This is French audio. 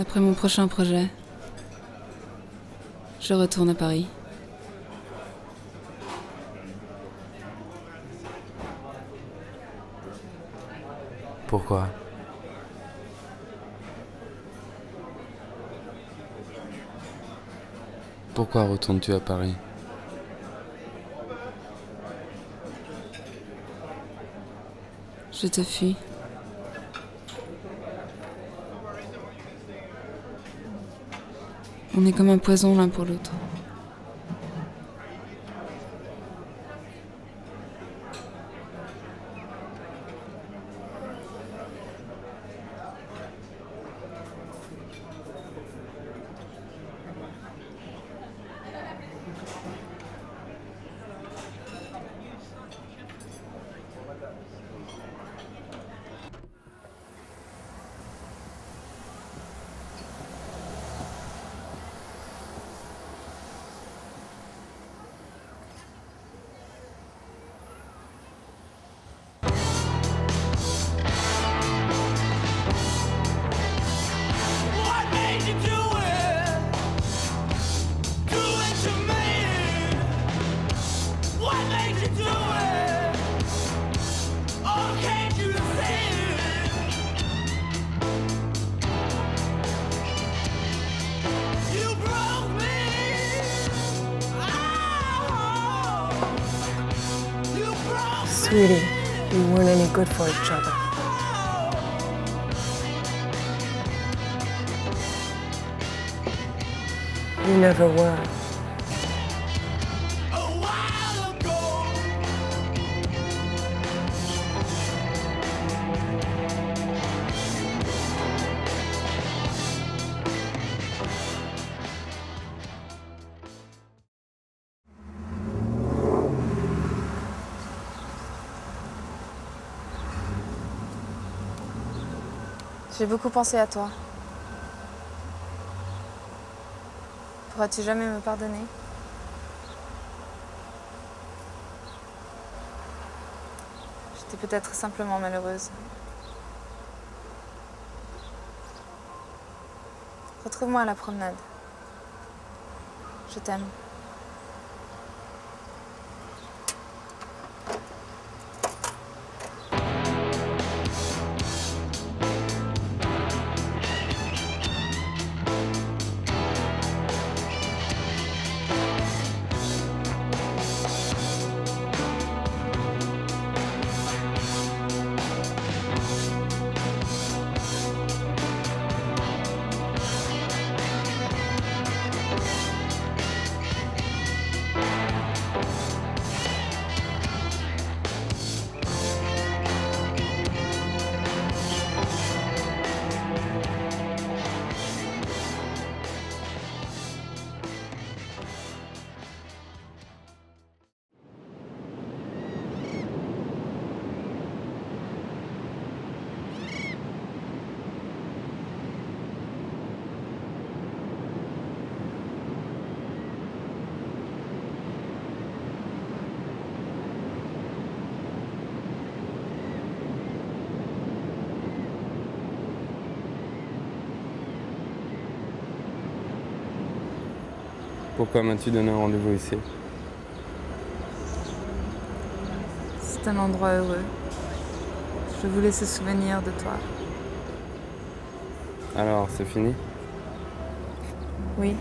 Après mon prochain projet, je retourne à Paris. Pourquoi? Pourquoi retournes-tu à Paris? Je te fuis. On est comme un poison l'un pour l'autre. Sweetie, we weren't any good for each other. You never were. J'ai beaucoup pensé à toi. Pourras-tu jamais me pardonner? J'étais peut-être simplement malheureuse. Retrouve-moi à la promenade. Je t'aime. Pourquoi m'as-tu donné un rendez-vous ici C'est un endroit heureux. Je voulais se souvenir de toi. Alors, c'est fini? Oui.